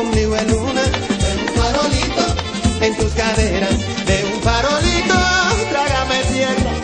ombligo en luna, de un farolito, en tus caderas, de un farolito, trágame tierra.